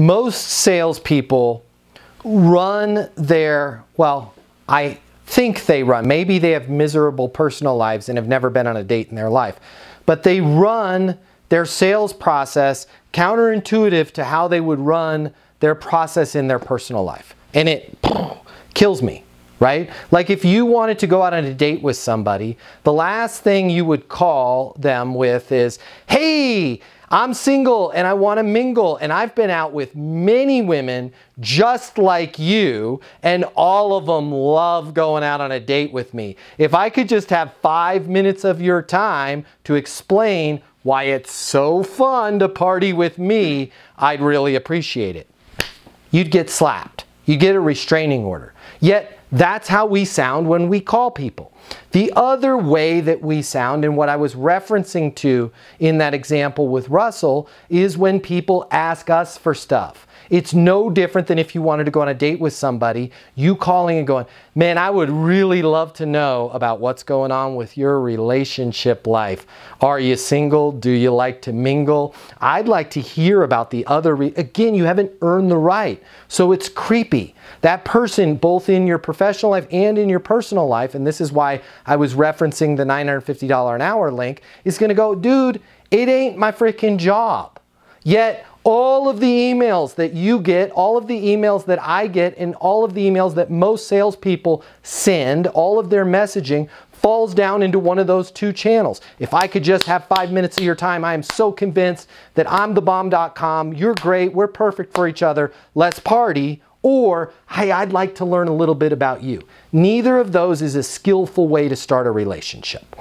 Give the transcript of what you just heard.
most salespeople run their, well, I think they run. Maybe they have miserable personal lives and have never been on a date in their life. But they run their sales process counterintuitive to how they would run their process in their personal life. And it kills me, right? Like if you wanted to go out on a date with somebody, the last thing you would call them with is, hey, I'm single and I want to mingle. And I've been out with many women just like you, and all of them love going out on a date with me. If I could just have five minutes of your time to explain why it's so fun to party with me, I'd really appreciate it. You'd get slapped. You'd get a restraining order. Yet, that's how we sound when we call people. The other way that we sound, and what I was referencing to in that example with Russell, is when people ask us for stuff. It's no different than if you wanted to go on a date with somebody, you calling and going, Man, I would really love to know about what's going on with your relationship life. Are you single? Do you like to mingle? I'd like to hear about the other. Again, you haven't earned the right. So it's creepy. That person, both in your professional life and in your personal life, and this is why I was referencing the $950 an hour link, is going to go, Dude, it ain't my freaking job. Yet, all of the emails that you get, all of the emails that I get, and all of the emails that most salespeople send, all of their messaging falls down into one of those two channels. If I could just have five minutes of your time, I am so convinced that I'm the bomb.com, you're great, we're perfect for each other, let's party. Or, hey, I'd like to learn a little bit about you. Neither of those is a skillful way to start a relationship.